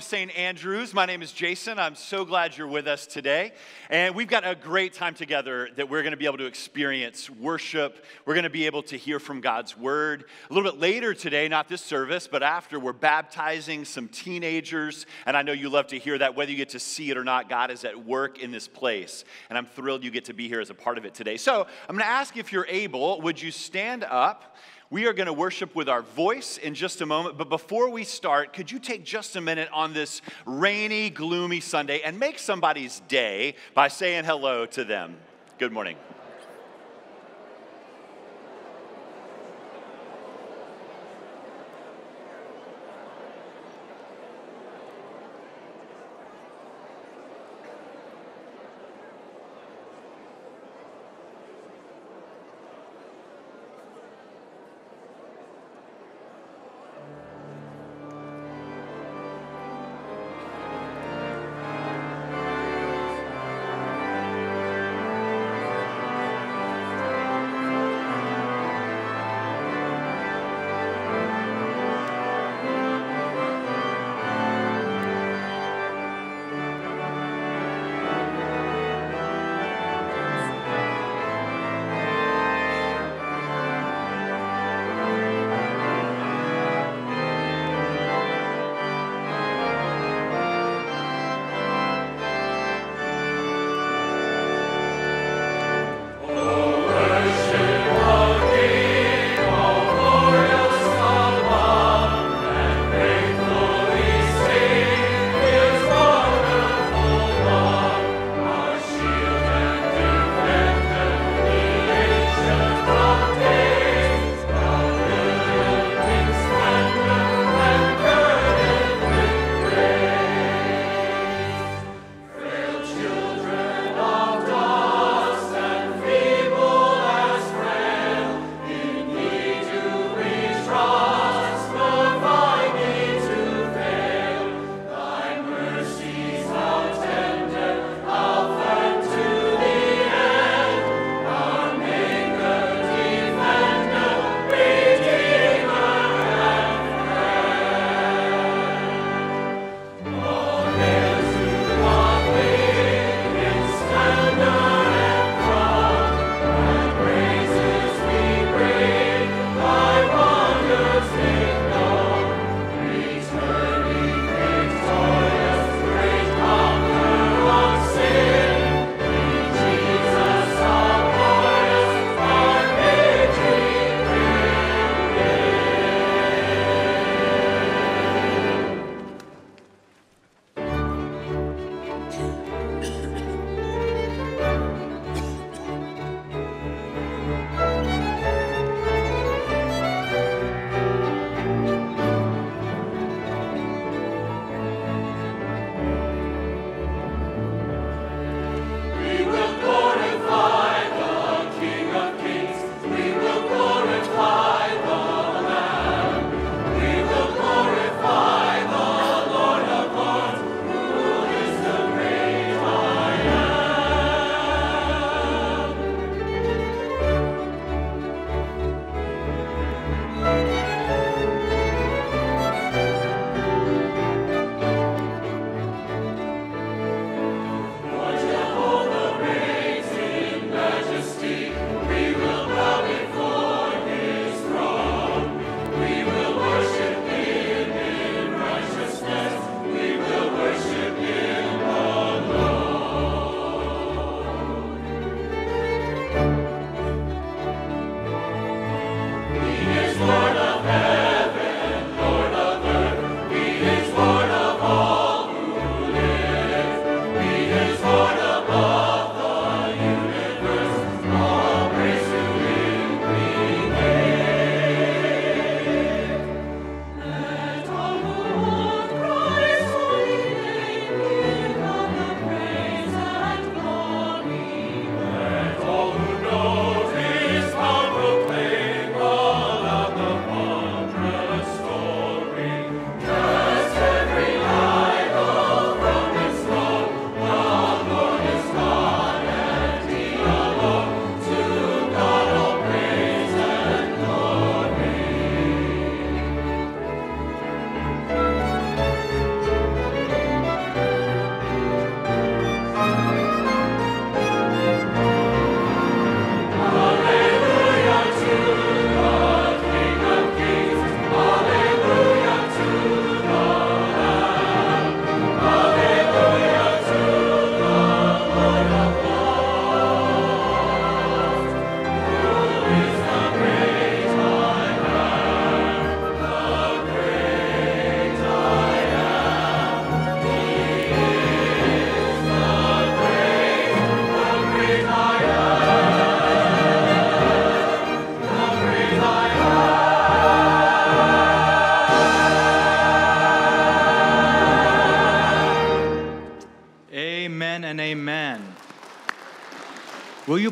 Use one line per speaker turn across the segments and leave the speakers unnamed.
to St. Andrews. My name is Jason. I'm so glad you're with us today. And we've got a great time together that we're going to be able to experience worship. We're going to be able to hear from God's word. A little bit later today, not this service, but after, we're baptizing some teenagers. And I know you love to hear that. Whether you get to see it or not, God is at work in this place. And I'm thrilled you get to be here as a part of it today. So I'm going to ask if you're able, would you stand up? We are going to worship with our voice in just a moment. But before we start, could you take just a minute on this rainy, gloomy Sunday and make somebody's day by saying hello to them? Good morning.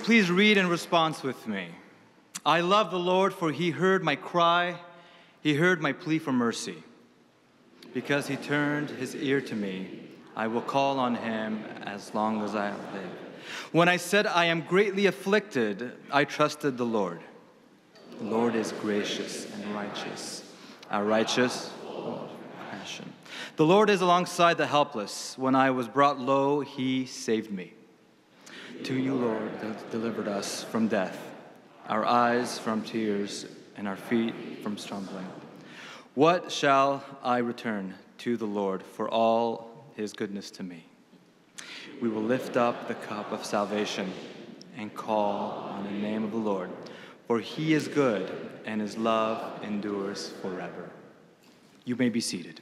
Please read in response with me? I love the Lord, for he heard my cry, he heard my plea for mercy. Because he turned his ear to me, I will call on him as long as I live. When I said, I am greatly afflicted, I trusted the Lord. The Lord is gracious and righteous, a righteous passion. The Lord is alongside the helpless. When I was brought low, he saved me. To you, Lord, that delivered us from death, our eyes from tears, and our feet from stumbling. What shall I return to the Lord for all his goodness to me? We will lift up the cup of salvation and call on the name of the Lord, for he is good and his love endures forever. You may be seated.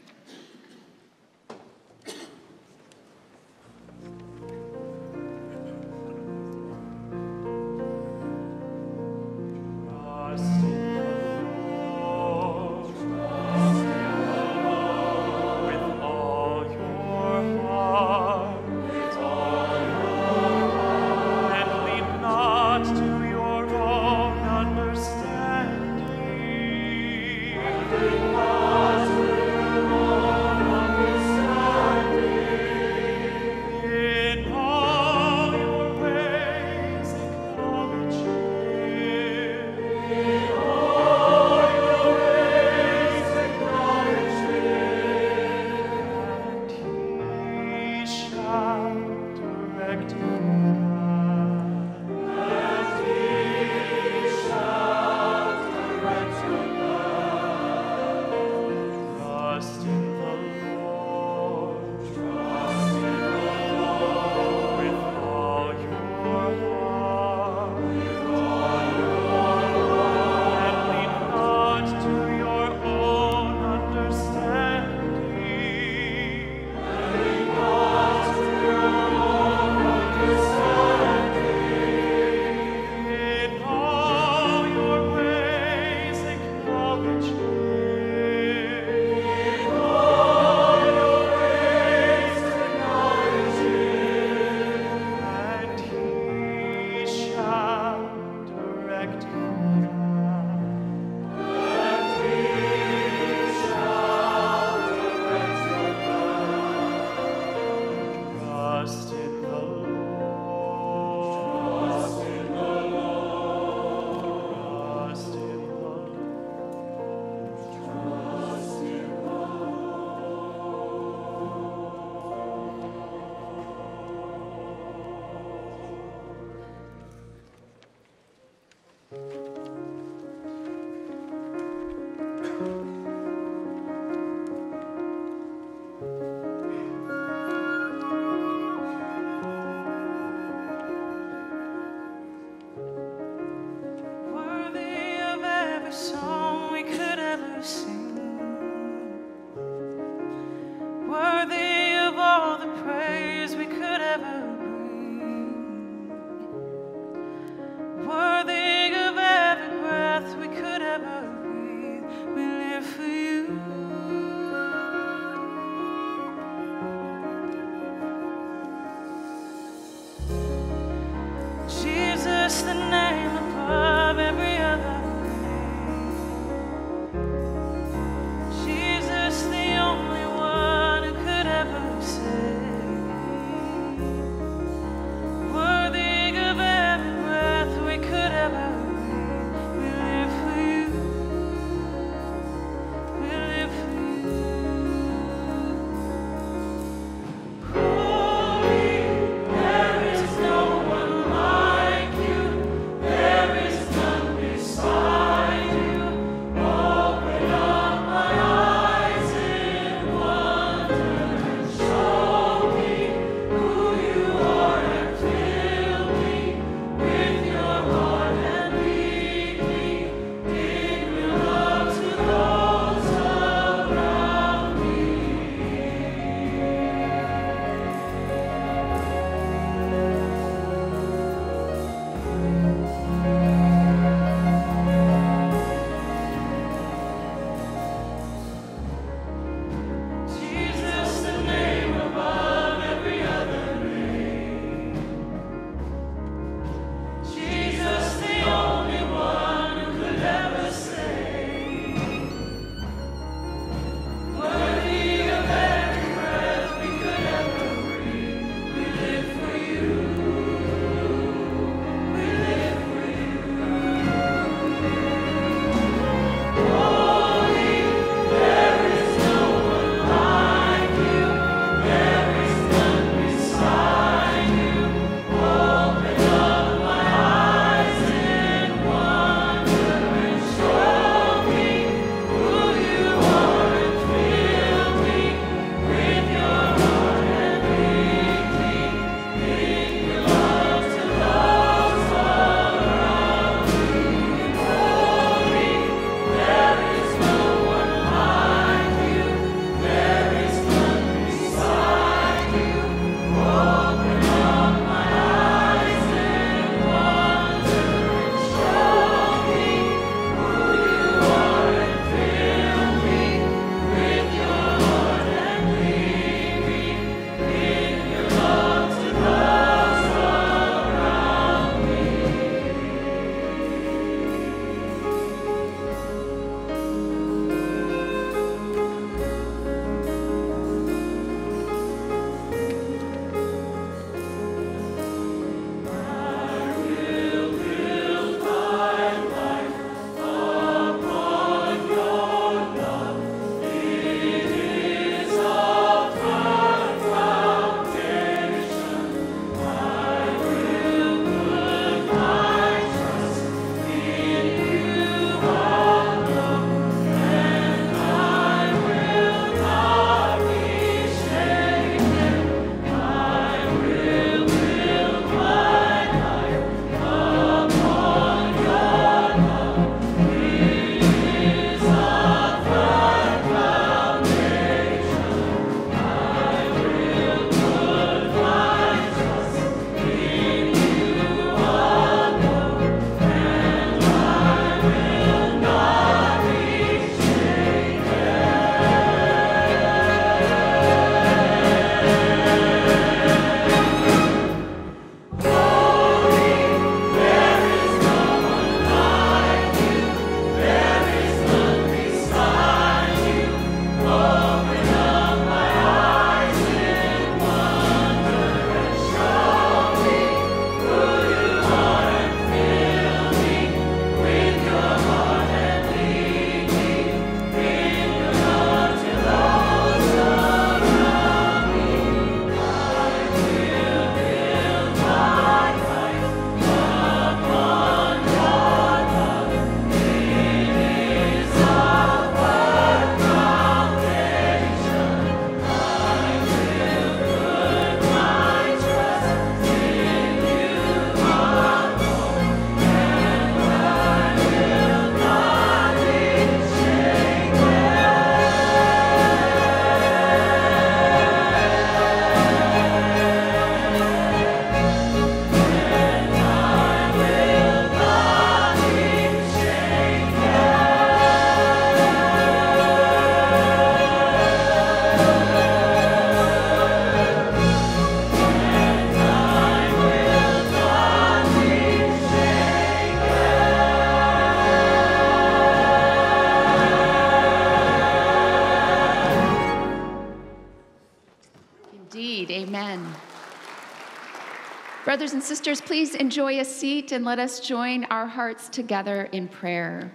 Enjoy a seat and let us join our hearts together in prayer.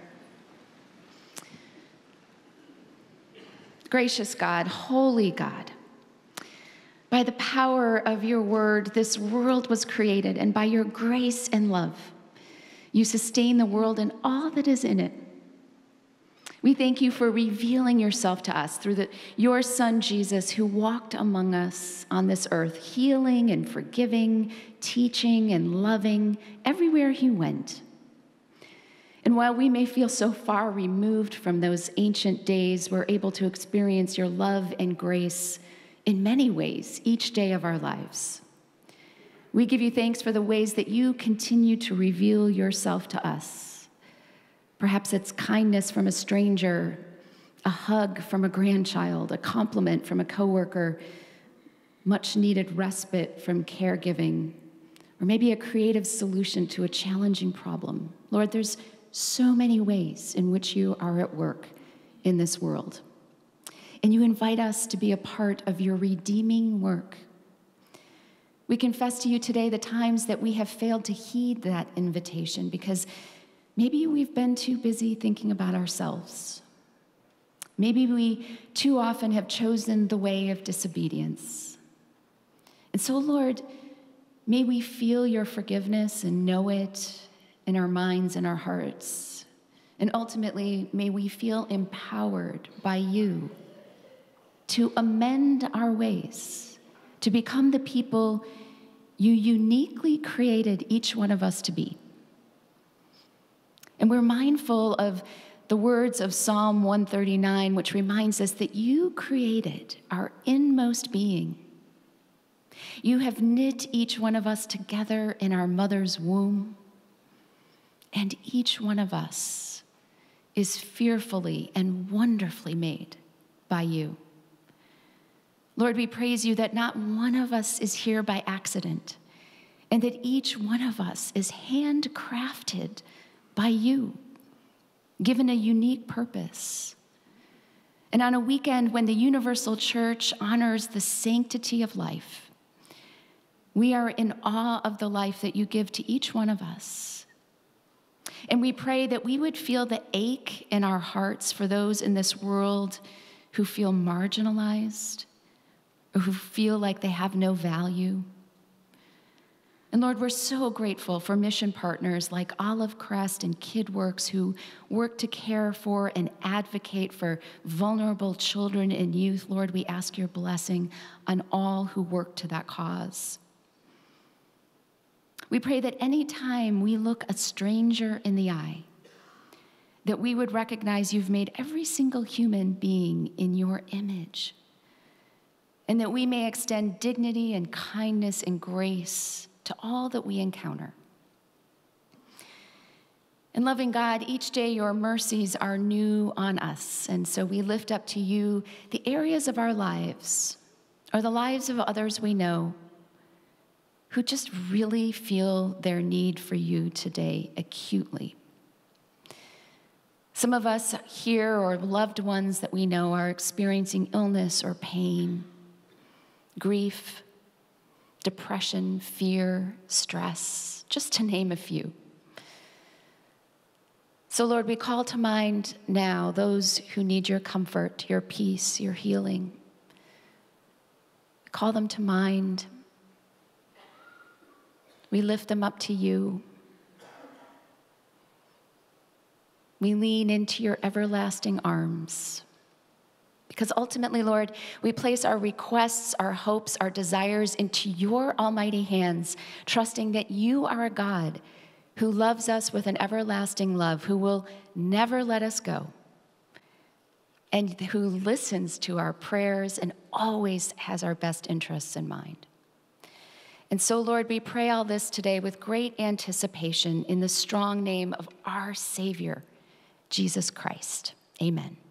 Gracious God, holy God, by the power of your word, this world was created, and by your grace and love, you sustain the world and all that is in it. We thank you for revealing yourself to us through the, your son Jesus, who walked among us on this earth, healing and forgiving, teaching and loving everywhere he went. And while we may feel so far removed from those ancient days, we're able to experience your love and grace in many ways each day of our lives. We give you thanks for the ways that you continue to reveal yourself to us Perhaps it's kindness from a stranger, a hug from a grandchild, a compliment from a coworker, much needed respite from caregiving, or maybe a creative solution to a challenging problem. Lord, there's so many ways in which you are at work in this world. And you invite us to be a part of your redeeming work. We confess to you today the times that we have failed to heed that invitation because Maybe we've been too busy thinking about ourselves. Maybe we too often have chosen the way of disobedience. And so, Lord, may we feel your forgiveness and know it in our minds and our hearts. And ultimately, may we feel empowered by you to amend our ways, to become the people you uniquely created each one of us to be. And we're mindful of the words of Psalm 139, which reminds us that you created our inmost being. You have knit each one of us together in our mother's womb, and each one of us is fearfully and wonderfully made by you. Lord, we praise you that not one of us is here by accident, and that each one of us is handcrafted by you, given a unique purpose. And on a weekend when the Universal Church honors the sanctity of life, we are in awe of the life that you give to each one of us. And we pray that we would feel the ache in our hearts for those in this world who feel marginalized or who feel like they have no value. And Lord, we're so grateful for mission partners like Olive Crest and KidWorks who work to care for and advocate for vulnerable children and youth. Lord, we ask your blessing on all who work to that cause. We pray that any time we look a stranger in the eye, that we would recognize you've made every single human being in your image, and that we may extend dignity and kindness and grace to all that we encounter. And loving God, each day your mercies are new on us. And so we lift up to you the areas of our lives or the lives of others we know who just really feel their need for you today acutely. Some of us here or loved ones that we know are experiencing illness or pain, grief, depression, fear, stress, just to name a few. So, Lord, we call to mind now those who need your comfort, your peace, your healing. Call them to mind. We lift them up to you. We lean into your everlasting arms. Because ultimately, Lord, we place our requests, our hopes, our desires into your almighty hands, trusting that you are a God who loves us with an everlasting love, who will never let us go, and who listens to our prayers and always has our best interests in mind. And so, Lord, we pray all this today with great anticipation in the strong name of our Savior, Jesus Christ. Amen.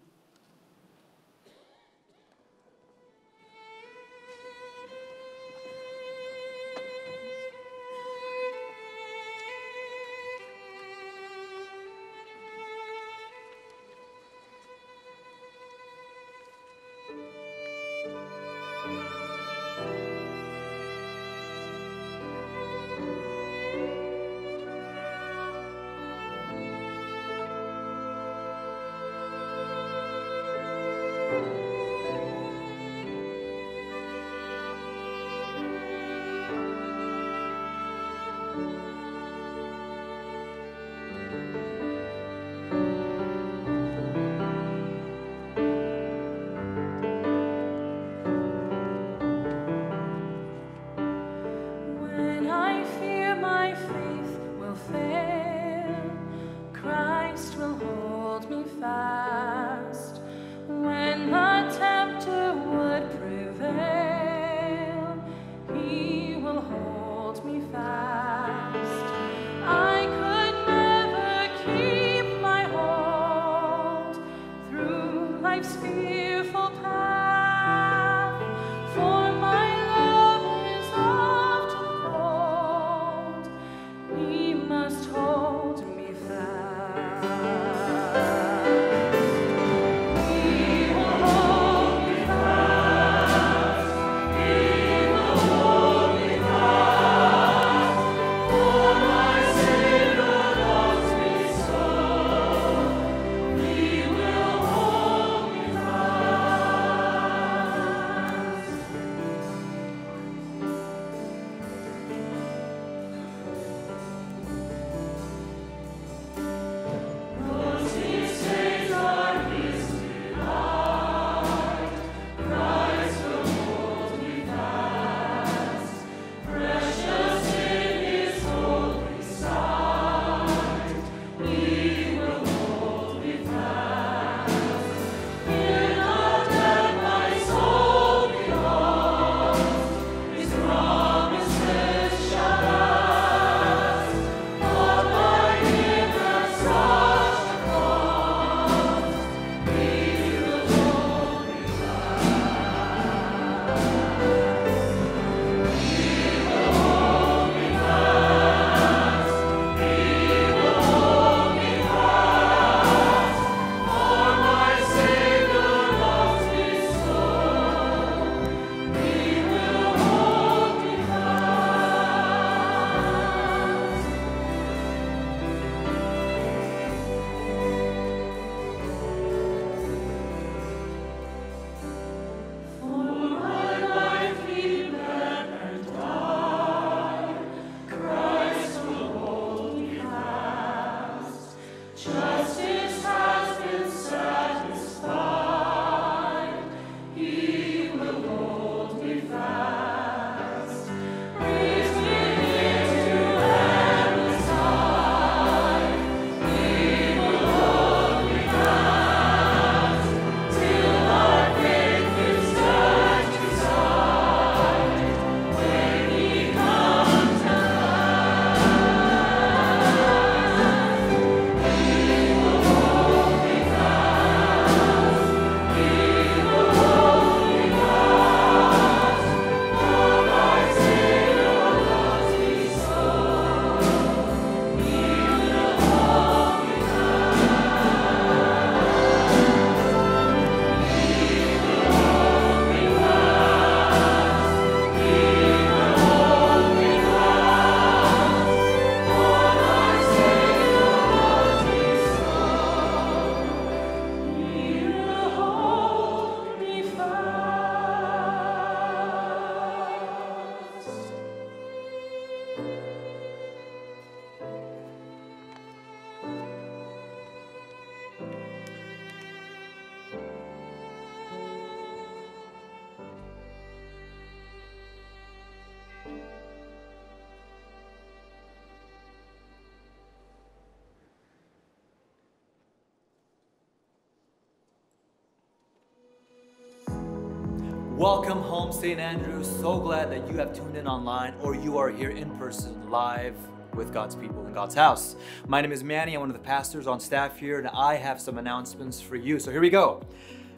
Welcome home, St. Andrews. So glad that you have tuned in online or you are here in person live with God's people in God's house. My name is Manny. I'm one of the pastors on staff here, and I have some announcements for you. So here we go.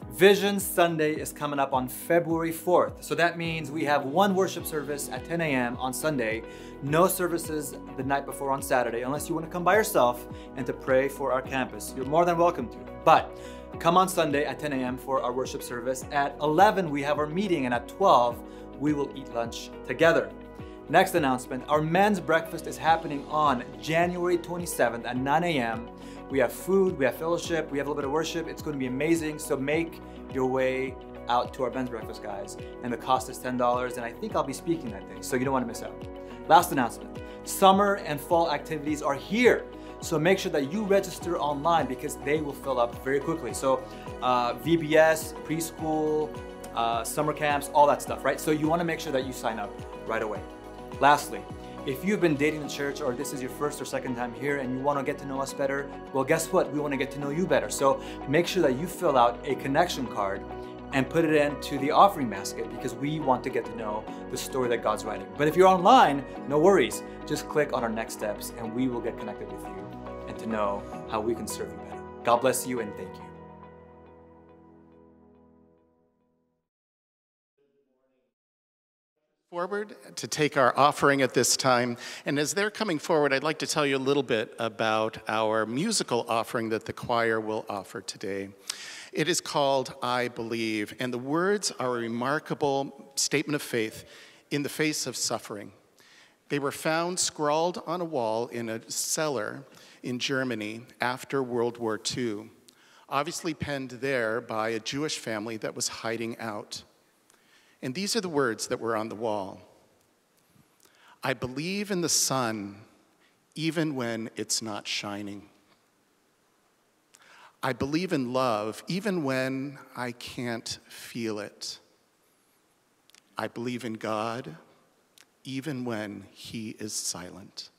Vision Sunday is coming up on February 4th. So that means we have one worship service at 10 a.m. on Sunday, no services the night before on Saturday, unless you want to come by yourself and to pray for our campus. You're more than welcome to. But come on Sunday at 10 a.m. for our worship service. At 11, we have our meeting, and at 12, we will eat lunch together. Next announcement our men's breakfast is happening on January 27th at 9 a.m. We have food, we have fellowship, we have a little bit of worship. It's going to be amazing. So make your way out to our men's breakfast, guys. And the cost is $10. And I think I'll be speaking that day, so you don't want to miss out. Last announcement summer and fall activities are here. So make sure that you register online because they will fill up very quickly. So uh, VBS, preschool, uh, summer camps, all that stuff, right? So you want to make sure that you sign up right away. Lastly, If you've been dating the church or this is your first or second time here and you want to get to know us better, well, guess what? We want to get to know you better. So make sure that you fill out a connection card and put it into the offering basket because we want to get to know the story that God's writing. But if you're online, no worries. Just click on our next steps and we will get connected with you to know how we can serve you better. God bless you and thank you.
forward to take our offering at this time. And as they're coming forward, I'd like to tell you a little bit about our musical offering that the choir will offer today. It is called I Believe, and the words are a remarkable statement of faith in the face of suffering. They were found scrawled on a wall in a cellar in Germany after World War II, obviously penned there by a Jewish family that was hiding out. And these are the words that were on the wall I believe in the sun even when it's not shining. I believe in love even when I can't feel it. I believe in God even when He is silent.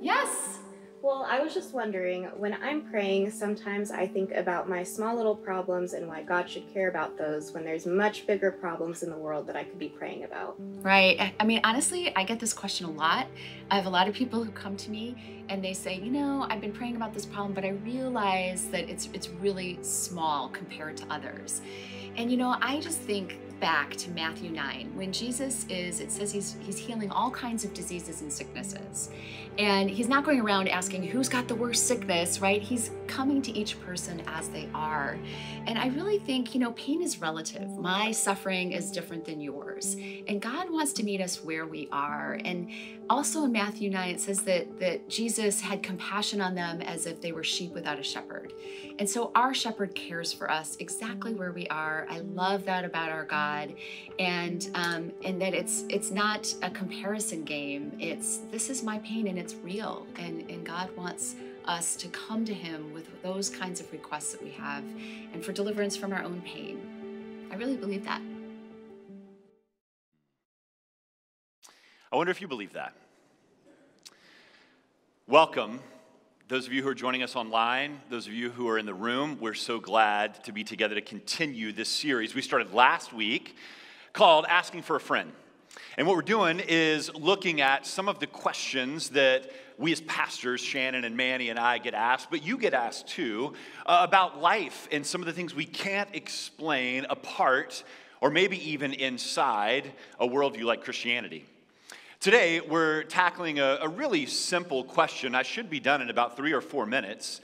Yes.
Well, I was just wondering when I'm praying, sometimes I think about my small little problems and why God should care about those when there's much bigger problems in the world that I could be praying about.
Right. I mean, honestly, I get this question a lot. I have a lot of people who come to me and they say, you know, I've been praying about this problem, but I realize that it's it's really small compared to others. And you know, I just think back to Matthew 9 when Jesus is it says he's he's healing all kinds of diseases and sicknesses. And he's not going around asking who's got the worst sickness, right? He's coming to each person as they are. And I really think, you know, pain is relative. My suffering is different than yours. And God wants to meet us where we are. And also in Matthew 9 it says that that Jesus had compassion on them as if they were sheep without a shepherd. And so our shepherd cares for us exactly where we are. I love that about our God, and um, and that it's it's not a comparison game. It's this is my pain and it's real, and and God wants us to come to Him with those kinds of requests that we have, and for deliverance from our own pain. I really believe that.
I wonder if you believe that. Welcome those of you who are joining us online, those of you who are in the room, we're so glad to be together to continue this series we started last week called Asking for a Friend. And what we're doing is looking at some of the questions that we as pastors, Shannon and Manny and I, get asked, but you get asked too, uh, about life and some of the things we can't explain apart or maybe even inside a worldview like Christianity. Today, we're tackling a, a, really simple question. I should be done in about three or four minutes.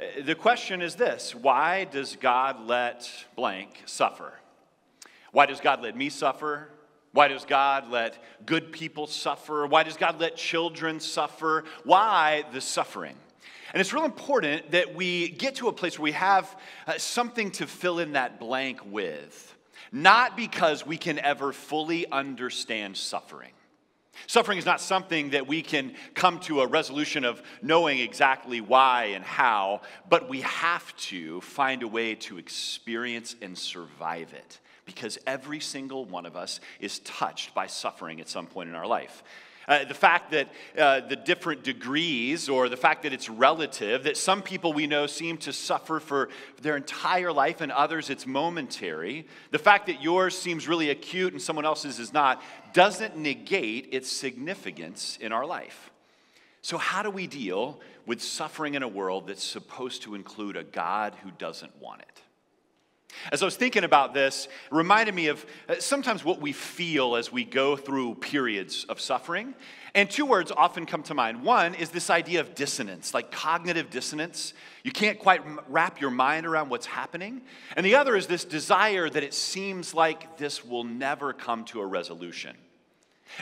Uh, the question is this Why does God let blank suffer? Why does God let me suffer? Why does God let good people suffer? Why does God let children suffer? Why the suffering? And it's real important that we get to a place where we have uh, something to fill in that blank with, not because we can ever fully understand suffering Suffering is not something that we can come to a resolution of knowing exactly why and how, but we have to find a way to experience and survive it because every single one of us is touched by suffering at some point in our life. Uh, the fact that uh, the different degrees, or the fact that it's relative, that some people we know seem to suffer for their entire life and others it's momentary, the fact that yours seems really acute and someone else's is not, doesn't negate its significance in our life. So, how do we deal with suffering in a world that's supposed to include a God who doesn't want it? As I was thinking about this, it reminded me of uh, sometimes what we feel as we go through periods of suffering. And two words often come to mind. One is this idea of dissonance, like cognitive dissonance. You can't quite wrap your mind around what's happening. And the other is this desire that it seems like this will never come to a resolution.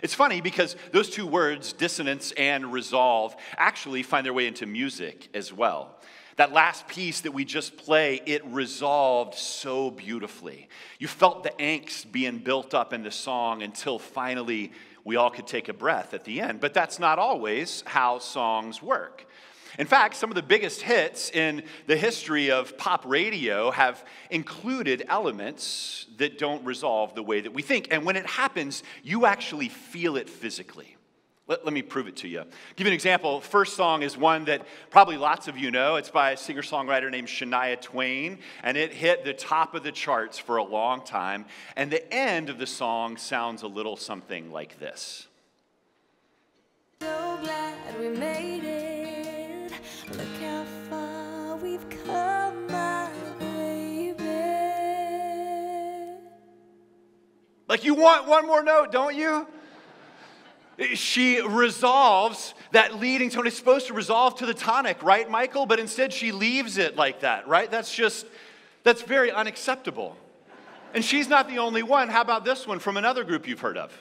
It's funny because those two words, dissonance and resolve, actually find their way into music as well. That last piece that we just play, it resolved so beautifully. You felt the angst being built up in the song until finally we all could take a breath at the end. But that's not always how songs work. In fact, some of the biggest hits in the history of pop radio have included elements that don't resolve the way that we think. And when it happens, you actually feel it physically. Let, let me prove it to you. I'll give you an example. First song is one that probably lots of you know. It's by a singer songwriter named Shania Twain, and it hit the top of the charts for a long time. And the end of the song sounds a little something like this. So glad we made Like you want one more note, don't you? she resolves that leading tone. It's supposed to resolve to the tonic, right, Michael? But instead she leaves it like that, right? That's just, that's very unacceptable. And she's not the only one. How about this one from another group you've heard of?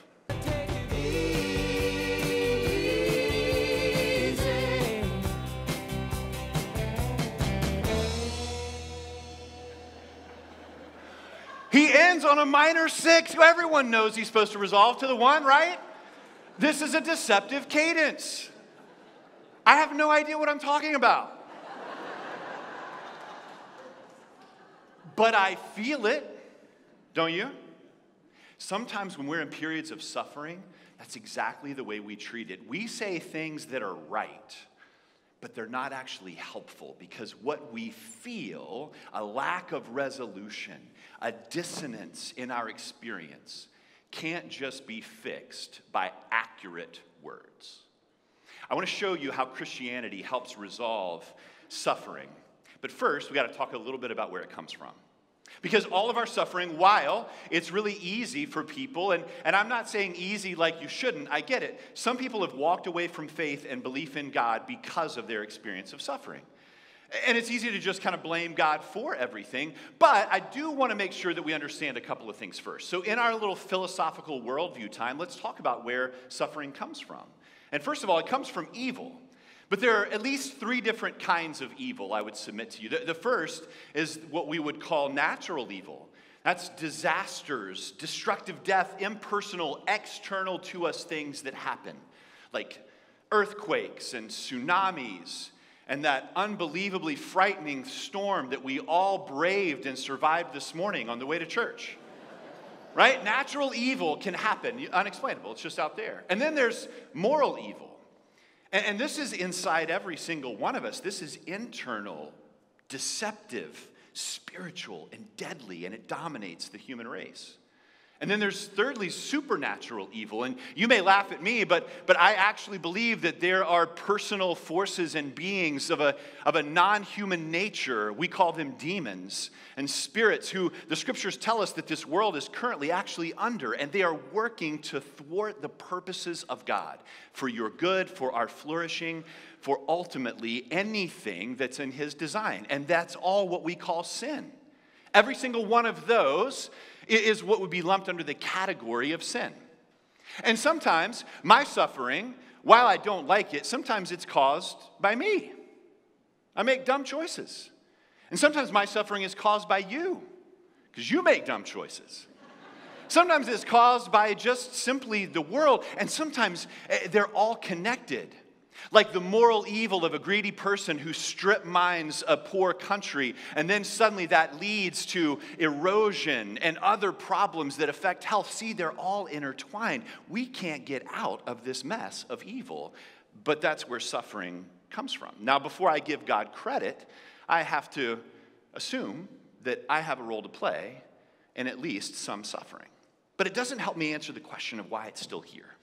He ends on a minor six. Everyone knows he's supposed to resolve to the one, right? This is a deceptive cadence. I have no idea what I'm talking about. but I feel it, don't you? Sometimes when we're in periods of suffering, that's exactly the way we treat it. We say things that are right, but they're not actually helpful because what we feel, a lack of resolution, a dissonance in our experience, can't just be fixed by accurate words. I want to show you how Christianity helps resolve suffering. But first, we got to talk a little bit about where it comes from. Because all of our suffering, while it's really easy for people, and, and I'm not saying easy like you shouldn't, I get it. Some people have walked away from faith and belief in God because of their experience of suffering. And it's easy to just kind of blame God for everything, but I do want to make sure that we understand a couple of things first. So, in our little philosophical worldview time, let's talk about where suffering comes from. And first of all, it comes from evil. But there are at least three different kinds of evil I would submit to you. The, the, first is what we would call natural evil. That's disasters, destructive death, impersonal, external to us things that happen, like earthquakes and tsunamis, and that unbelievably frightening storm that we all braved and survived this morning on the way to church. right? Natural evil can happen, unexplainable, it's just out there. And then there's moral evil. And, and this is inside every single one of us. This is internal, deceptive, spiritual, and deadly, and it dominates the human race. And then there's thirdly supernatural evil. And you may laugh at me, but, but I actually believe that there are personal forces and beings of a, of a non human nature. We call them demons and spirits who the scriptures tell us that this world is currently actually under, and they are working to thwart the purposes of God for your good, for our flourishing, for ultimately anything that's in His design. And that's all what we call sin. Every single one of those is what would be lumped under the category of sin. And sometimes my suffering, while I don't like it, sometimes it's caused by me. I make dumb choices. And sometimes my suffering is caused by you, because you make dumb choices. Sometimes it's caused by just simply the world, and sometimes eh, they're all connected. Like the moral evil of a greedy person who strip mines a poor country, and then suddenly that leads to erosion and other problems that affect health. See, they're all intertwined. We can't get out of this mess of evil, but that's where suffering comes from. Now, before I give God credit, I have to assume that I have a role to play in at least some suffering. But it doesn't help me answer the question of why it's still here.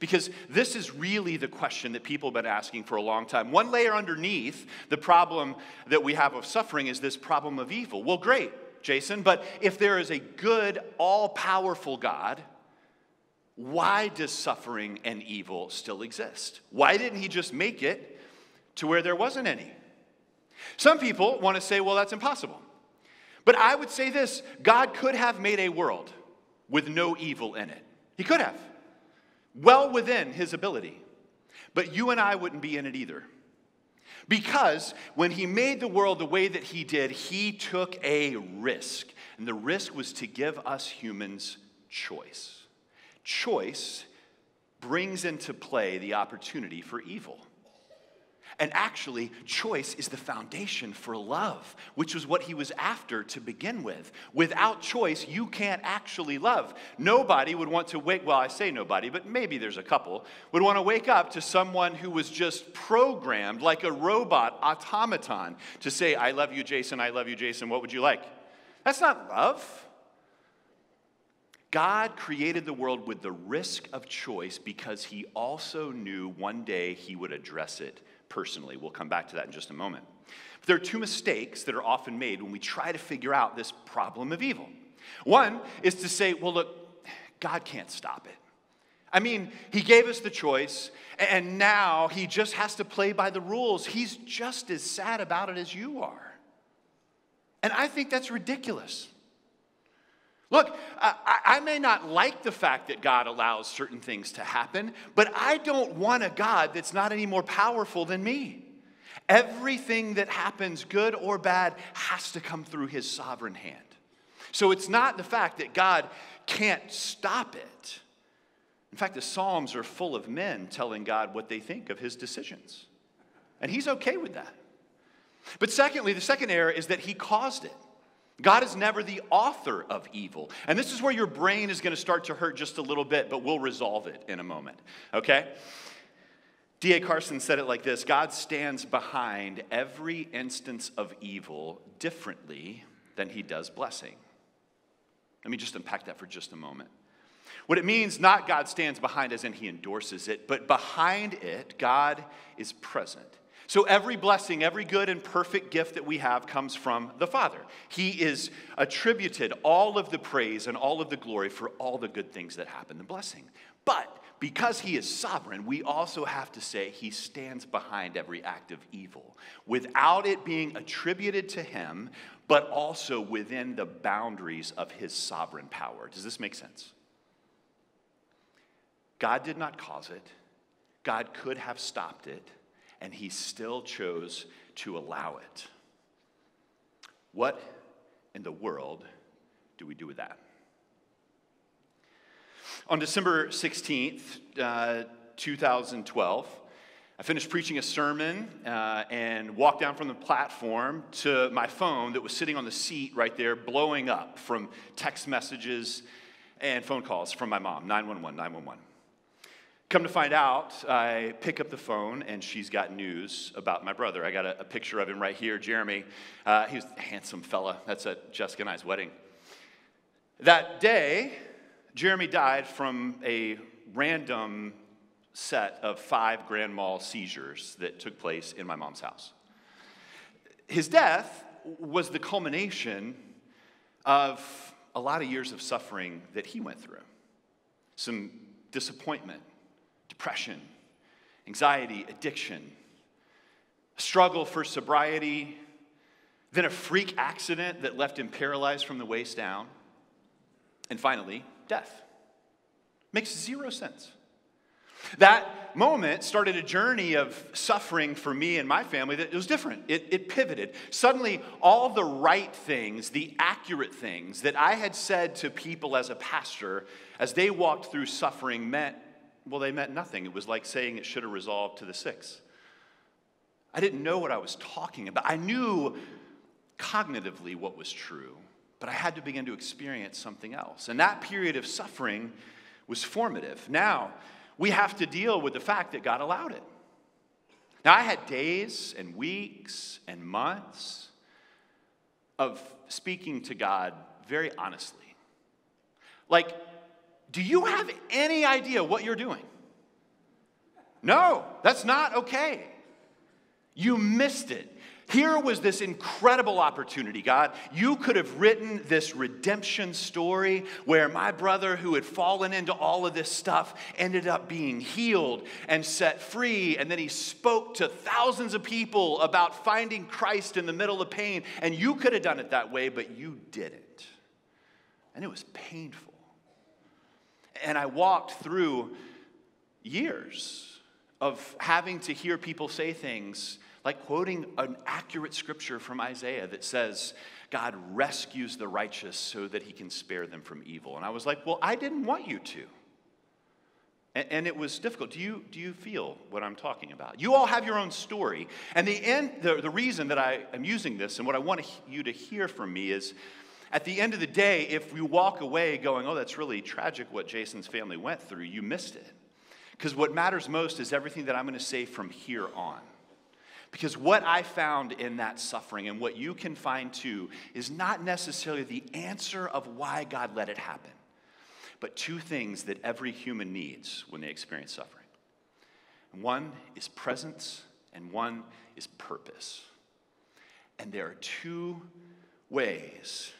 Because this is really the question that people have been asking for a long time. One layer underneath the problem that we have of suffering is this problem of evil. Well, great, Jason, but if there is a good, all powerful God, why does suffering and evil still exist? Why didn't he just make it to where there wasn't any? Some people want to say, well, that's impossible. But I would say this God could have made a world with no evil in it. He could have well within his ability. But you and I wouldn't be in it either. Because when he made the world the way that he did, he took a risk. And the risk was to give us humans choice. Choice brings into play the opportunity for evil. And actually, choice is the foundation for love, which was what he was after to begin with. Without choice, you can't actually love. Nobody would want to wake, well, I say nobody, but maybe there's a couple, would want to wake up to someone who was just programmed like a robot automaton to say, I love you, Jason, I love you, Jason, what would you like? That's not love. God created the world with the risk of choice because he also knew one day he would address it personally. We'll come back to that in just a moment. But there are two mistakes that are often made when we try to figure out this problem of evil. One is to say, well, look, God can't stop it. I mean, He gave us the choice, and now He just has to play by the rules. He's just as sad about it as you are. And I think that's ridiculous. Look, I, I, may not like the fact that God allows certain things to happen, but I don't want a God that's not any more powerful than me. Everything that happens, good or bad, has to come through his sovereign hand. So it's not the fact that God can't stop it. In fact, the Psalms are full of men telling God what they think of his decisions. And he's okay with that. But secondly, the second error is that he caused it. God is never the author of evil. And this is where your brain is going to start to hurt just a little bit, but we'll resolve it in a moment, okay? D.A. Carson said it like this God stands behind every instance of evil differently than he does blessing. Let me just unpack that for just a moment. What it means, not God stands behind as in he endorses it, but behind it, God is present. So every blessing, every good and perfect gift that we have comes from the Father. He is attributed all of the praise and all of the glory for all the good things that happen, the blessing. But because he is sovereign, we also have to say he stands behind every act of evil without it being attributed to him, but also within the boundaries of his sovereign power. Does this make sense? God did not cause it, God could have stopped it, and he still chose to allow it. What in the world do we do with that? On December 16th, uh, 2012, I finished preaching a sermon uh, and walked down from the platform to my phone that was sitting on the seat right there, blowing up from text messages and phone calls from my mom 911, 911. Come to find out, I pick up the phone and she's got news about my brother. I got a, a picture of him right here, Jeremy. Uh, he was a handsome fella. That's at Jessica and I's wedding. That day, Jeremy died from a random set of five grand mal seizures that took place in my mom's house. His death was the culmination of a lot of years of suffering that he went through some disappointment, depression, anxiety, addiction, struggle for sobriety, then a freak accident that left him paralyzed from the waist down, and finally, death. Makes zero sense. That moment started a journey of suffering for me and my family that was different. It, it, pivoted. Suddenly, all the right things, the accurate things that I had said to people as a pastor as they walked through suffering meant well, they meant nothing. It was like saying it should have resolved to the six. I didn't know what I was talking about. I knew cognitively what was true, but I had to begin to experience something else. And that period of suffering was formative. Now, we have to deal with the fact that God allowed it. Now, I had days and weeks and months of speaking to God very honestly. Like, do you have any idea what you're doing? No, that's not okay. You missed it. Here was this incredible opportunity, God. You could have written this redemption story where my brother, who had fallen into all of this stuff, ended up being healed and set free. And then he spoke to thousands of people about finding Christ in the middle of pain. And you could have done it that way, but you didn't. And it was painful. And I walked through years of having to hear people say things like quoting an accurate scripture from Isaiah that says, God rescues the righteous so that he can spare them from evil. And I was like, well, I didn't want you to. And, it was difficult. Do you, do you feel what I'm talking about? You all have your own story. And the, end, the, the reason that I am using this and what I want you to hear from me is at the end of the day, if we walk away going, oh, that's really tragic what Jason's family went through, you missed it. Because what matters most is everything that I'm going to say from here on. Because what I found in that suffering and what you can find too is not necessarily the answer of why God let it happen, but two things that every human needs when they experience suffering. One is presence, and one is purpose. And there are two ways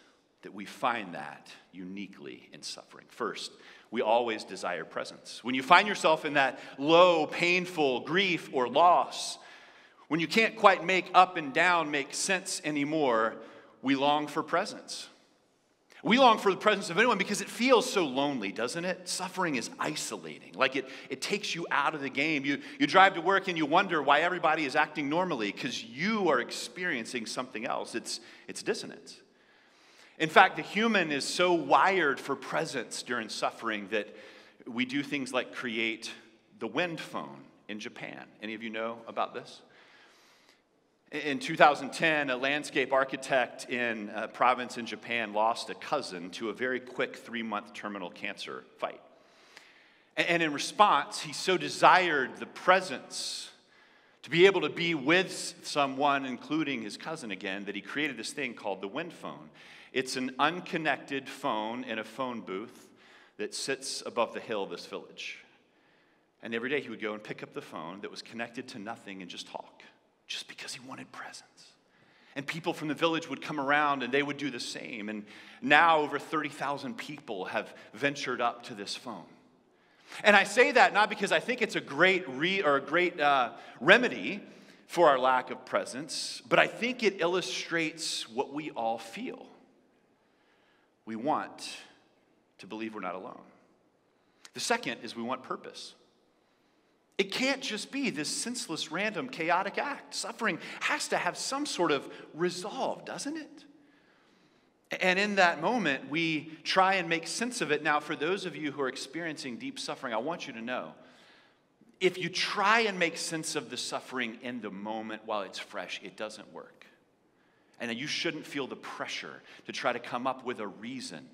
that we find that uniquely in suffering. First, we always desire presence. When you find yourself in that low, painful grief or loss, when you can't quite make up and down make sense anymore, we long for presence. We long for the presence of anyone because it feels so lonely, doesn't it? Suffering is isolating. Like it, it takes you out of the game. You, you drive to work and you wonder why everybody is acting normally because you are experiencing something else. It's, it's dissonance. In fact, the human is so wired for presence during suffering that we do things like create the wind phone in Japan. Any of you know about this? In 2010, a landscape architect in a province in Japan lost a cousin to a very quick three month terminal cancer fight. And in response, he so desired the presence to be able to be with someone, including his cousin again, that he created this thing called the wind phone. It's an unconnected phone in a phone booth that sits above the hill of this village. And every day he would go and pick up the phone that was connected to nothing and just talk, just because he wanted presence. And people from the village would come around and they would do the same. And now over 30,000 people have ventured up to this phone. And I say that not because I think it's a great re, or a great uh, remedy for our lack of presence, but I think it illustrates what we all feel. We want to believe we're not alone. The second is we want purpose. It can't just be this senseless, random, chaotic act. Suffering has to have some sort of resolve, doesn't it? And in that moment, we try and make sense of it. Now, for those of you who are experiencing deep suffering, I want you to know if you try and make sense of the suffering in the moment while it's fresh, it doesn't work. And you shouldn't feel the pressure to try to come up with a reason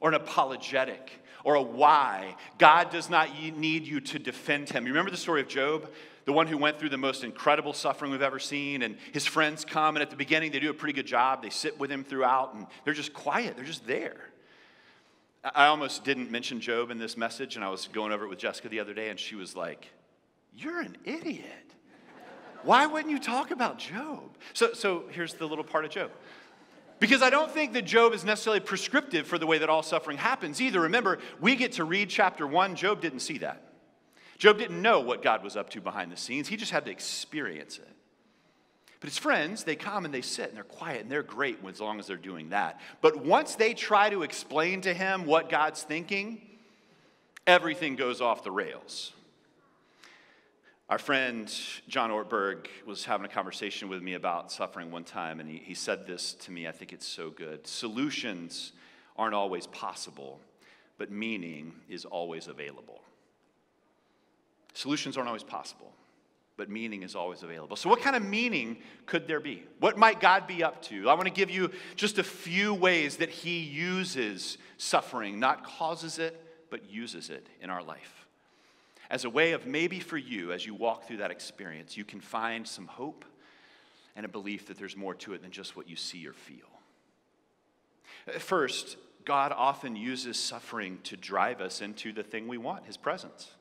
or an apologetic or a why. God does not need you to defend him. You remember the story of Job? The one who went through the most incredible suffering we've ever seen, and his friends come, and at the beginning, they do a pretty good job. They sit with him throughout, and they're just quiet, they're just there. I almost didn't mention Job in this message, and I was going over it with Jessica the other day, and she was like, You're an idiot. Why wouldn't you talk about Job? So, so here's the little part of Job. Because I don't think that Job is necessarily prescriptive for the way that all suffering happens either. Remember, we get to read chapter one, Job didn't see that. Job didn't know what God was up to behind the scenes, he just had to experience it. But his friends, they come and they sit and they're quiet and they're great as long as they're doing that. But once they try to explain to him what God's thinking, everything goes off the rails. Our friend John Ortberg was having a conversation with me about suffering one time, and he, he said this to me. I think it's so good. Solutions aren't always possible, but meaning is always available. Solutions aren't always possible, but meaning is always available. So, what kind of meaning could there be? What might God be up to? I want to give you just a few ways that He uses suffering, not causes it, but uses it in our life as a way of maybe for you, as you walk through that experience, you can find some hope and a belief that there's more to it than just what you see or feel. First, God often uses suffering to drive us into the thing we want, His presence.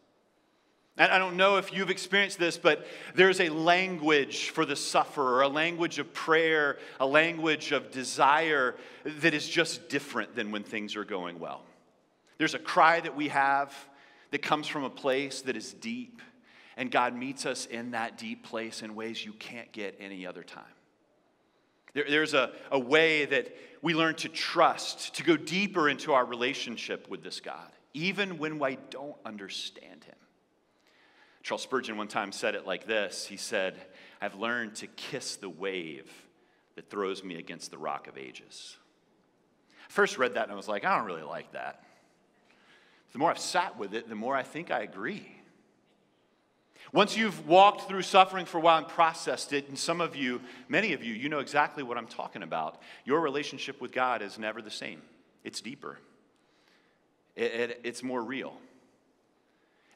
And I don't know if you've experienced this, but there's a language for the sufferer, a language of prayer, a language of desire that is just different than when things are going well. There's a cry that we have that comes from a place that is deep, and God meets us in that deep place in ways you can't get any other time. There, there's a, a way that we learn to trust, to go deeper into our relationship with this God, even when we don't understand Him. Charles Spurgeon one time said it like this He said, I've learned to kiss the wave that throws me against the rock of ages. I first read that and I was like, I don't really like that. The more I've sat with it, the more I think I agree. Once you've walked through suffering for a while and processed it, and some of you, many of you, you know exactly what I'm talking about. Your relationship with God is never the same, it's deeper, it, it, it's more real.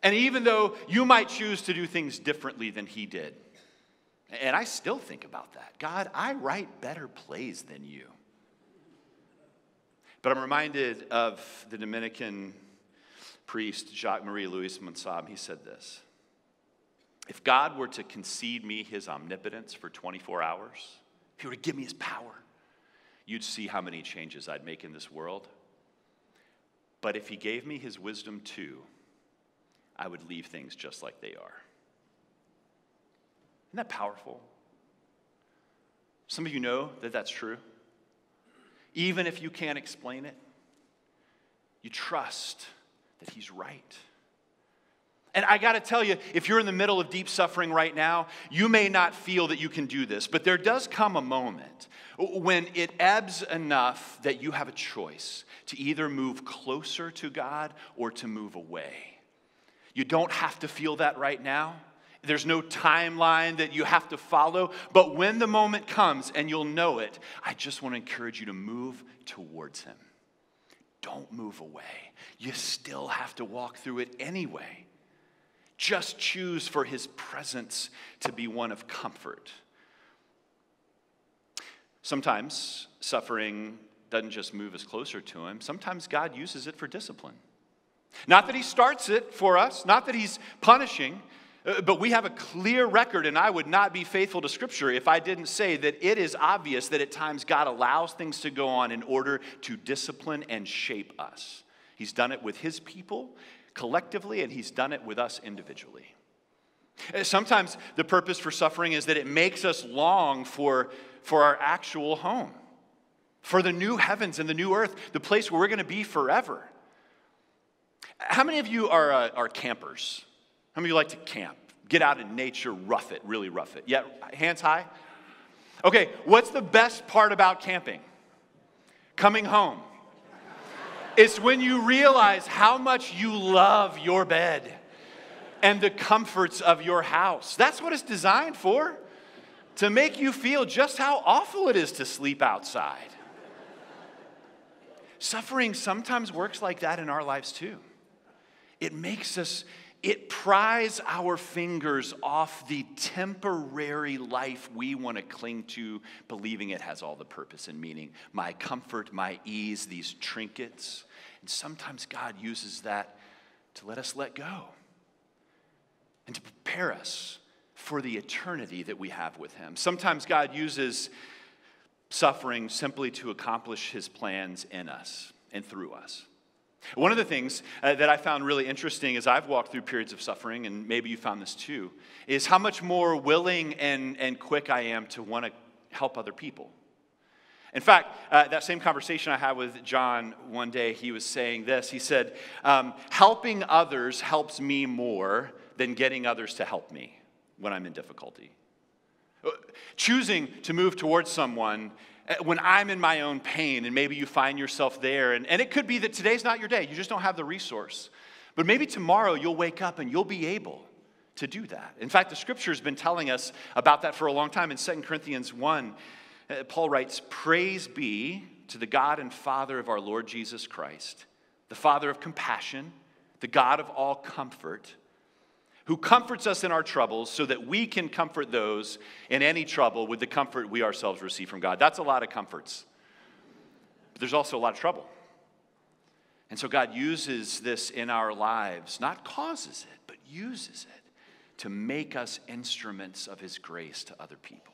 And even though you might choose to do things differently than He did, and I still think about that God, I write better plays than you. But I'm reminded of the Dominican priest Jacques Marie Louis Monsab, he said this If God were to concede me his omnipotence for 24 hours, if he were to give me his power, you'd see how many changes I'd make in this world. But if he gave me his wisdom too, I would leave things just like they are. Isn't that powerful? Some of you know that that's true. Even if you can't explain it, you trust that He's right. And I got to tell you, if you're in the middle of deep suffering right now, you may not feel that you can do this, but there does come a moment when it ebbs enough that you have a choice to either move closer to God or to move away. You don't have to feel that right now. There's no timeline that you have to follow, but when the moment comes and you'll know it, I just want to encourage you to move towards Him. Don't move away. You still have to walk through it anyway. Just choose for his presence to be one of comfort. Sometimes suffering doesn't just move us closer to him, sometimes God uses it for discipline. Not that he starts it for us, not that he's punishing, but we have a clear record, and I would not be faithful to Scripture if I didn't say that it is obvious that at times God allows things to go on in order to discipline and shape us. He's done it with His people collectively, and He's done it with us individually. Uh, sometimes the purpose for suffering is that it makes us long for, for our actual home, for the new heavens and the new earth, the place where we're going to be forever. How many of you are, uh, are campers? How many of you like to camp? Get out in nature, rough it, really rough it. Yeah, hands high. Okay, what's the best part about camping? Coming home. It's when you realize how much you love your bed and the comforts of your house. That's what it's designed for, to make you feel just how awful it is to sleep outside. Suffering sometimes works like that in our lives too. It makes us it pries our fingers off the temporary life we want to cling to, believing it has all the purpose and meaning. My comfort, my ease, these trinkets. And sometimes God uses that to let us let go and to prepare us for the eternity that we have with Him. Sometimes God uses suffering simply to accomplish His plans in us and through us. One of the things uh, that I found really interesting as I've walked through periods of suffering, and maybe you found this too, is how much more willing and, and quick I am to want to help other people. In fact, uh, that same conversation I had with John one day, he was saying this. He said, um, Helping others helps me more than getting others to help me when I'm in difficulty. Uh, choosing to move towards someone when I'm in my own pain, and maybe you find yourself there, and, and it could be that today's not your day, you just don't have the resource. But maybe tomorrow you'll wake up and you'll be able to do that. In fact, the scripture has been telling us about that for a long time. In 2 Corinthians 1, uh, Paul writes, Praise be to the God and Father of our Lord Jesus Christ, the Father of compassion, the God of all comfort who comforts us in our troubles so that we can comfort those in any trouble with the comfort we ourselves receive from God. That's a lot of comforts. But there's also a lot of trouble. And so God uses this in our lives, not causes it, but uses it to make us instruments of his grace to other people.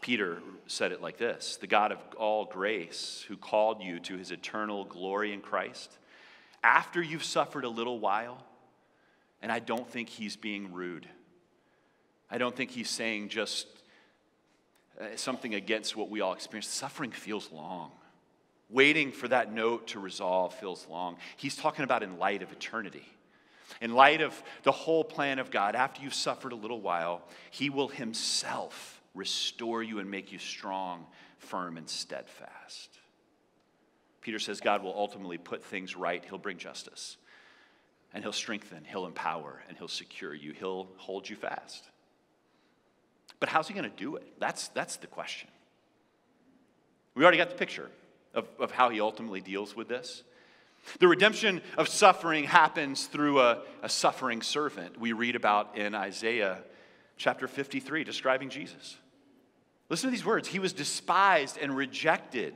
Peter said it like this The God of all grace, who called you to his eternal glory in Christ, after you've suffered a little while, and I don't think he's being rude. I don't think he's saying just uh, something against what we all experience. Suffering feels long. Waiting for that note to resolve feels long. He's talking about in light of eternity. In light of the whole plan of God, after you've suffered a little while, He will Himself restore you and make you strong, firm, and steadfast. Peter says God will ultimately put things right, He'll bring justice and He'll strengthen, He'll empower, and He'll secure you. He'll hold you fast. But how's He going to do it? That's, that's the question. We already got the picture of, of how He ultimately deals with this. The redemption of suffering happens through a, a suffering servant we read about in Isaiah chapter 53, describing Jesus. Listen to these words He was despised and rejected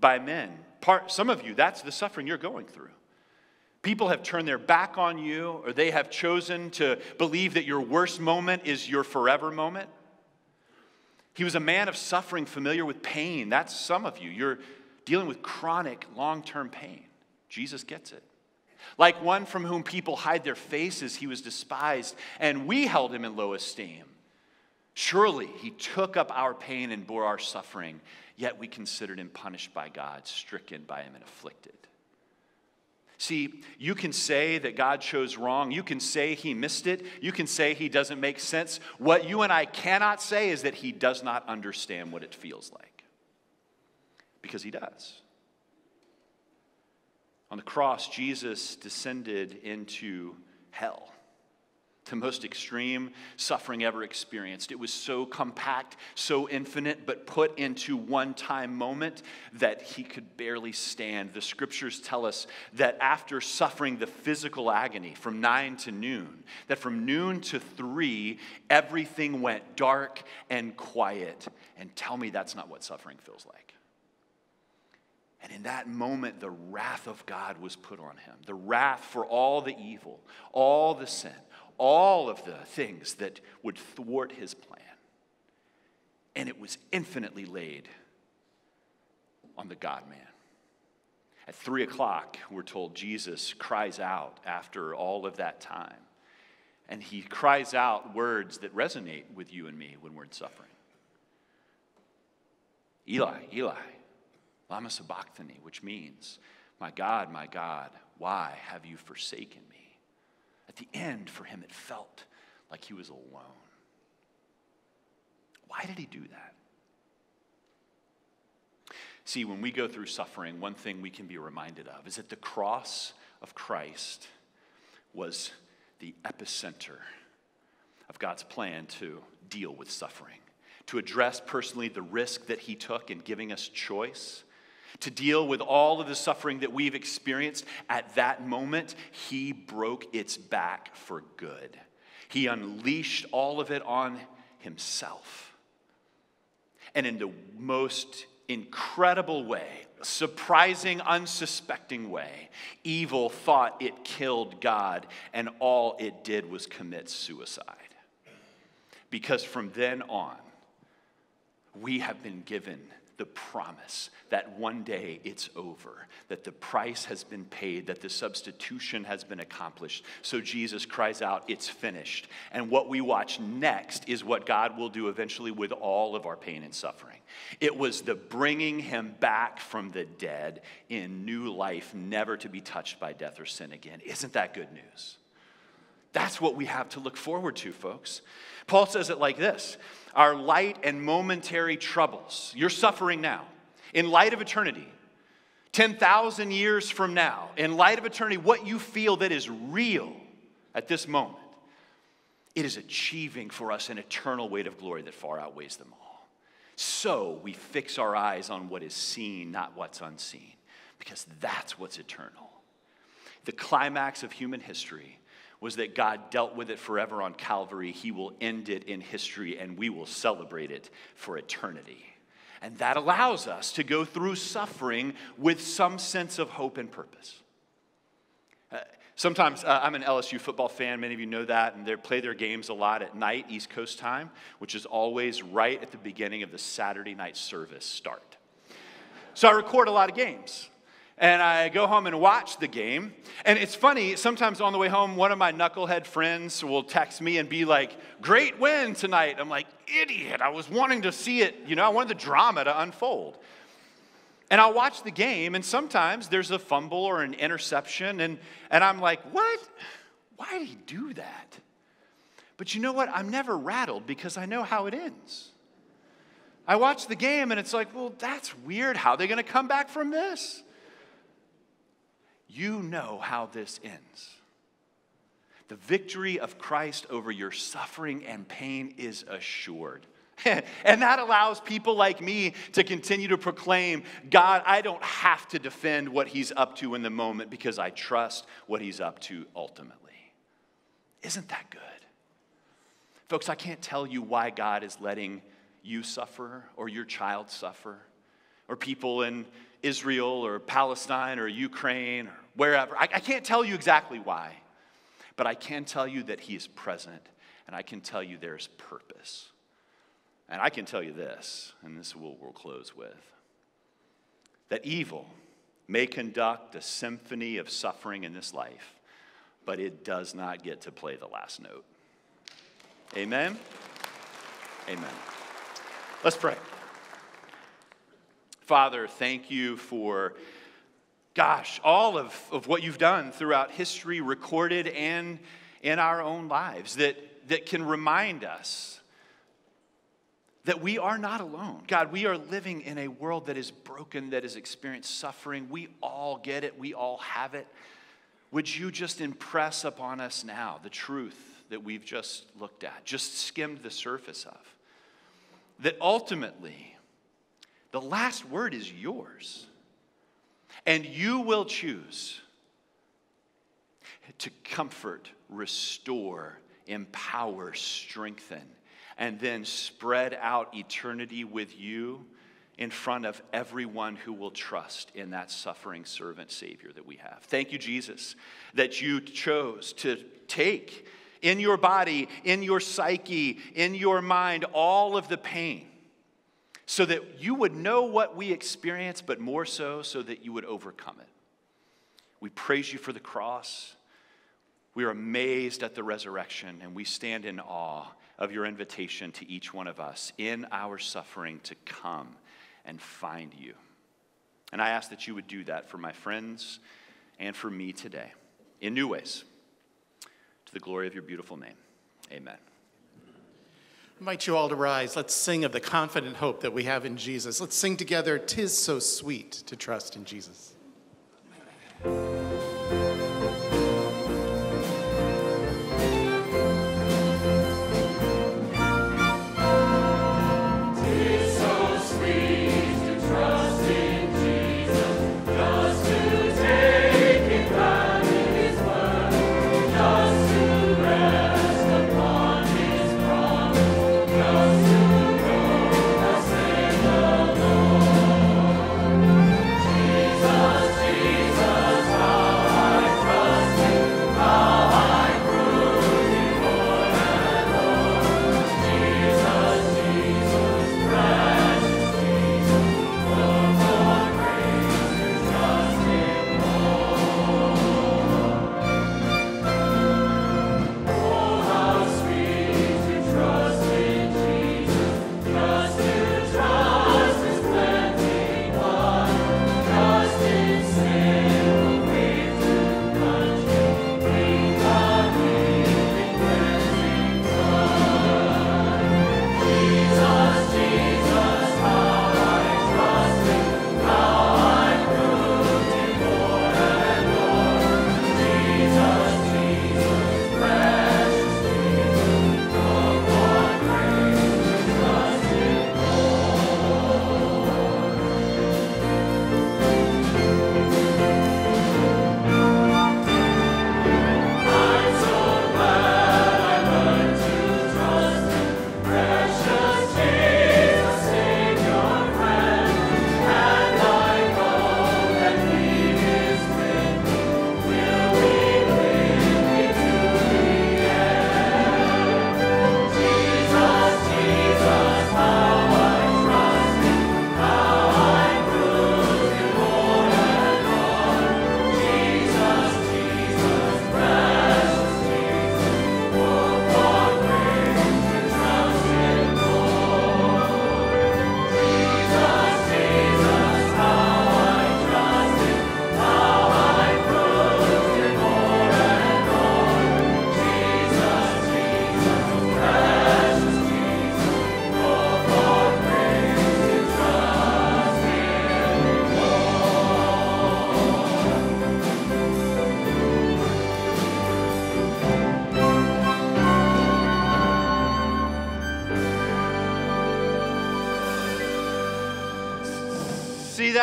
by men. Part, some of you, that's the suffering you're going through. People have turned their back on you, or they have chosen to believe that your worst moment is your forever moment. He was a man of suffering, familiar with pain. That's some of you. You're dealing with chronic, long term pain. Jesus gets it. Like one from whom people hide their faces, he was despised, and we held him in low esteem. Surely he took up our pain and bore our suffering, yet we considered him punished by God, stricken by him, and afflicted. See, you can say that God chose wrong. You can say he missed it. You can say he doesn't make sense. What you and I cannot say is that he does not understand what it feels like. Because he does. On the cross, Jesus descended into hell the most extreme suffering ever experienced. It was so compact, so infinite, but put into one time moment that he could barely stand. The scriptures tell us that after suffering the physical agony from nine to noon, that from noon to three, everything went dark and quiet. And tell me that's not what suffering feels like. And in that moment, the wrath of God was put on him the wrath for all the evil, all the sin, all of the things that would thwart his plan. And it was infinitely laid on the God man. At three o'clock, we're told Jesus cries out after all of that time. And he cries out words that resonate with you and me when we're in suffering Eli, Eli, Lama Sabachthani, which means, My God, my God, why have you forsaken me? At the end, for him, it felt like he was alone. Why did he do that? See, when we go through suffering, one thing we can be reminded of is that the cross of Christ was the epicenter of God's plan to deal with suffering, to address personally the risk that he took in giving us choice to deal with all of the suffering that we've experienced, at that moment, he broke its back for good. He unleashed all of it on himself. And in the most incredible way, surprising, unsuspecting way, evil thought it killed God, and all it did was commit suicide. Because from then on, we have been given the promise that one day it's over, that the price has been paid, that the substitution has been accomplished. So Jesus cries out, It's finished. And what we watch next is what God will do eventually with all of our pain and suffering. It was the bringing him back from the dead in new life, never to be touched by death or sin again. Isn't that good news? That's what we have to look forward to, folks. Paul says it like this Our light and momentary troubles, you're suffering now, in light of eternity, 10,000 years from now, in light of eternity, what you feel that is real at this moment, it is achieving for us an eternal weight of glory that far outweighs them all. So we fix our eyes on what is seen, not what's unseen, because that's what's eternal. The climax of human history was that God dealt with it forever on Calvary. He will end it in history and we will celebrate it for eternity. And that allows us to go through suffering with some sense of hope and purpose. Uh, sometimes uh, I'm an LSU football fan, many of you know that, and they play their games a lot at night, East Coast time, which is always right at the beginning of the Saturday night service start. So I record a lot of games and I go home and watch the game. And it's funny, sometimes on the way home, one of my knucklehead friends will text me and be like, Great win tonight. I'm like, Idiot, I was wanting to see it, you know, I wanted the drama to unfold. And I'll watch the game, and sometimes there's a fumble or an interception, and, and I'm like, What? Why did he do that? But you know what? I'm never rattled because I know how it ends. I watch the game, and it's like, Well, that's weird. How are they going to come back from this? You know how this ends. The victory of Christ over your suffering and pain is assured. and that allows people like me to continue to proclaim God, I don't have to defend what He's up to in the moment because I trust what He's up to ultimately. Isn't that good? Folks, I can't tell you why God is letting you suffer or your child suffer or people in Israel or Palestine or Ukraine or wherever. I, I can't tell you exactly why, but I can tell you that He is present and I can tell you there's purpose. And I can tell you this, and this we'll, we'll close with that evil may conduct a symphony of suffering in this life, but it does not get to play the last note. Amen? Amen. Let's pray. Father, thank you for, gosh, all of, of what you've done throughout history, recorded and in our own lives, that, that can remind us that we are not alone. God, we are living in a world that is broken, that has experienced suffering. We all get it, we all have it. Would you just impress upon us now the truth that we've just looked at, just skimmed the surface of. That ultimately, the last word is yours. And you will choose to comfort, restore, empower, strengthen, and then spread out eternity with you in front of everyone who will trust in that suffering servant Savior that we have. Thank you, Jesus, that you chose to take in your body, in your psyche, in your mind, all of the pain so that you would know what we experience, but more so, so that you would overcome it. We praise you for the cross. We are amazed at the resurrection, and we stand in awe of your invitation to each one of us in our suffering to come and find you. And I ask that you would do that for my friends and for me today in new ways to the glory of your beautiful name. Amen.
I invite you all to rise. Let's sing of the confident hope that we have in Jesus. Let's sing together, Tis So Sweet to Trust in Jesus.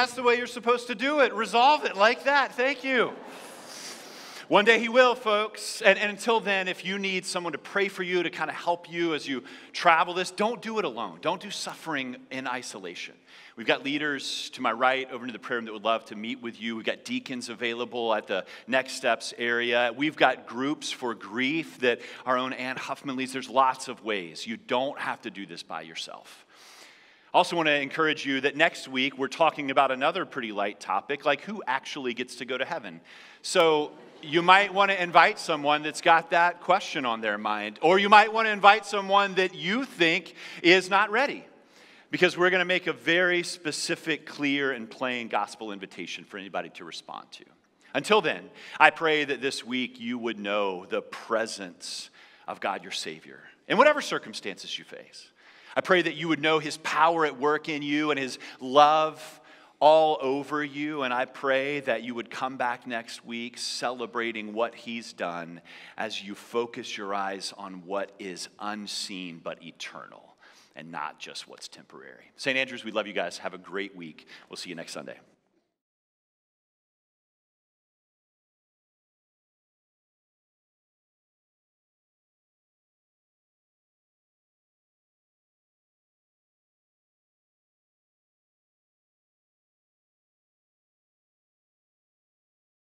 That's the way you're supposed to do it. Resolve it like that. Thank you. One day he will, folks. And, and, until then, if you need someone to pray for you, to kind of help you as you travel this, don't do it alone. Don't do suffering in isolation. We've got leaders to my right over to the prayer room that would love to meet with you. We've got deacons available at the Next Steps area. We've got groups for grief that our own Ann Huffman leads. There's lots of ways. You don't have to do this by yourself. Also, want to encourage you that next week we're talking about another pretty light topic, like who actually gets to go to heaven. So, you might want to invite someone that's got that question on their mind, or you might want to invite someone that you think is not ready. Because we're going to make a very specific, clear, and plain gospel invitation for anybody to respond to. Until then, I pray that this week you would know the presence of God your Savior in whatever circumstances you face. I pray that you would know his power at work in you and his love all over you, and I pray that you would come back next week celebrating what He's done as you focus your eyes on what is unseen but eternal and not just what's temporary. St. Andrews, we love you guys. Have a great week. We'll see you next Sunday.